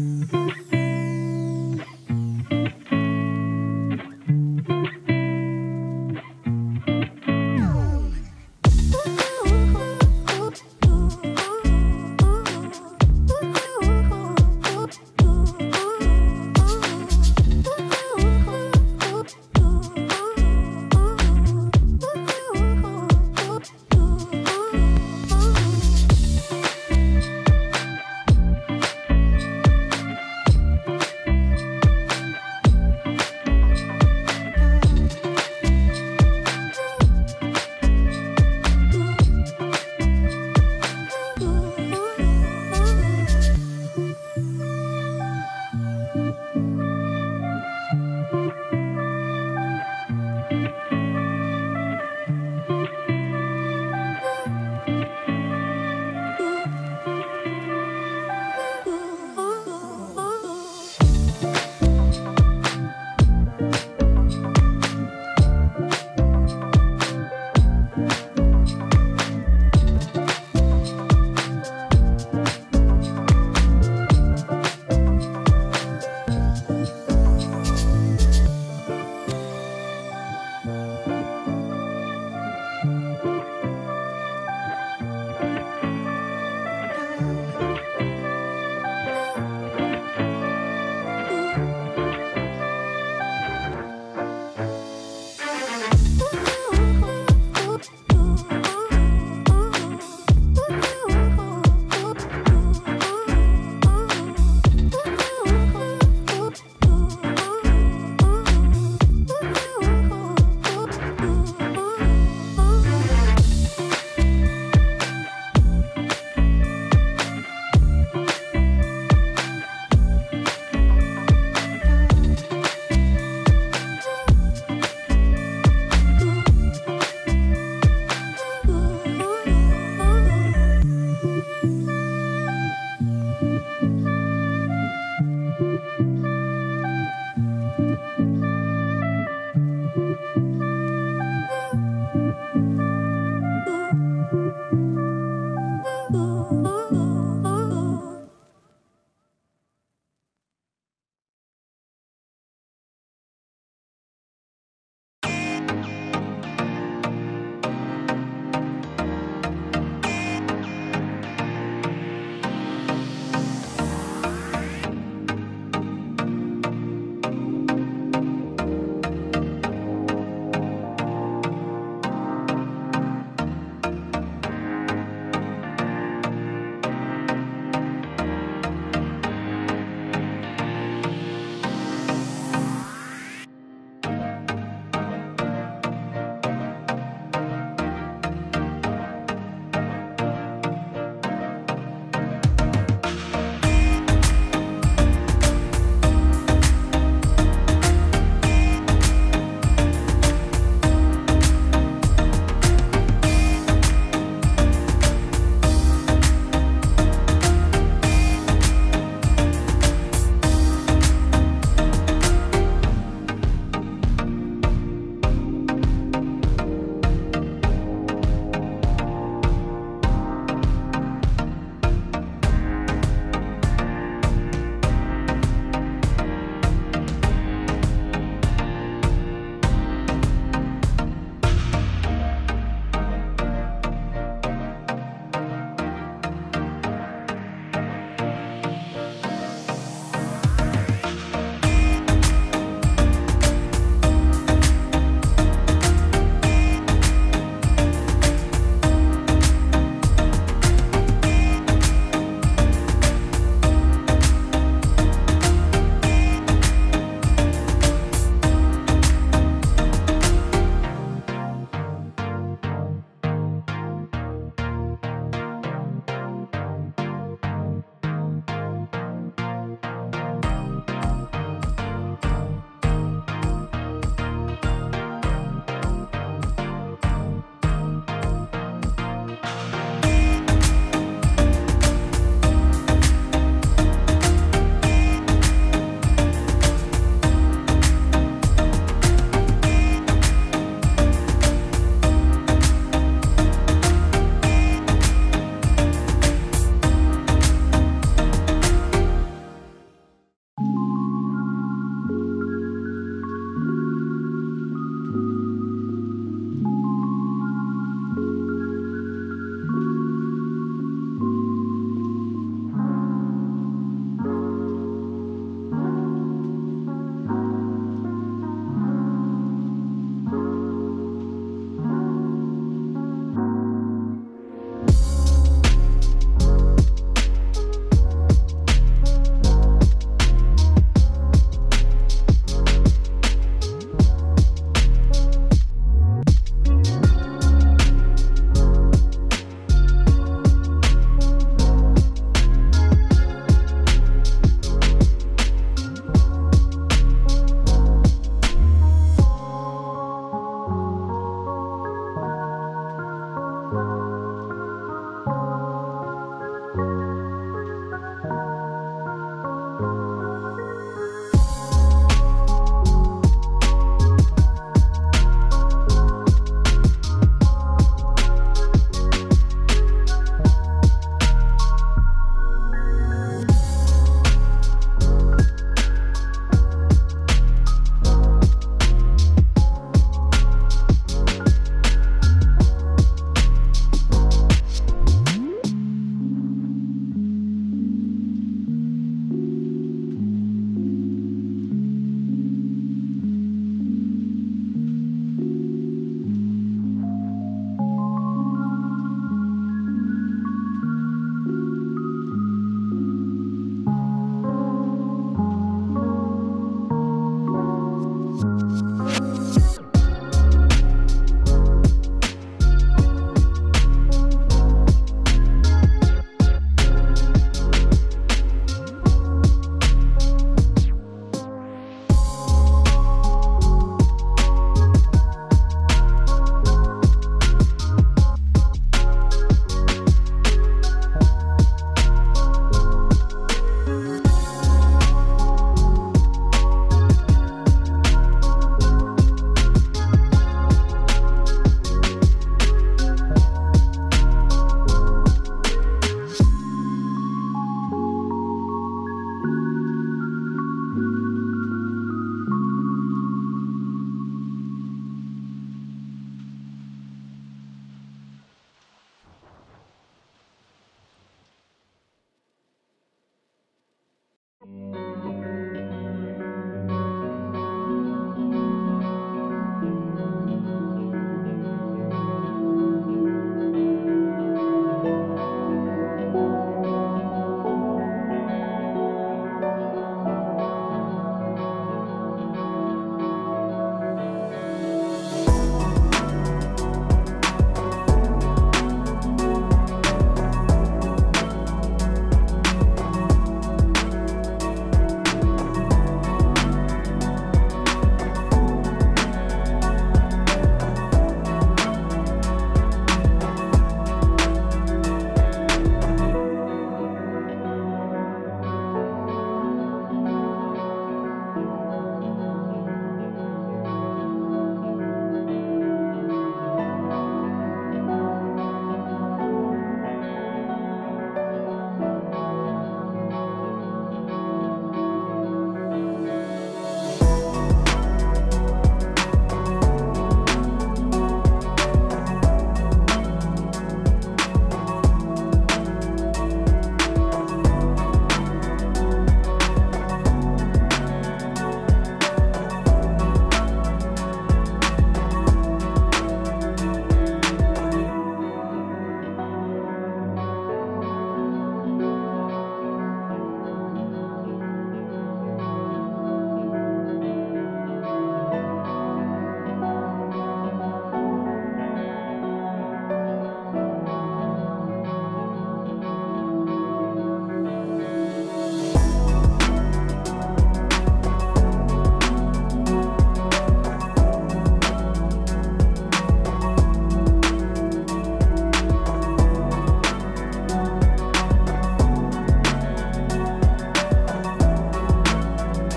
Mm-hmm.